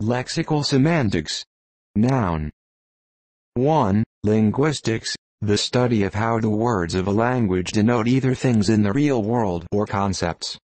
Lexical semantics. Noun. 1. Linguistics, the study of how the words of a language denote either things in the real world or concepts.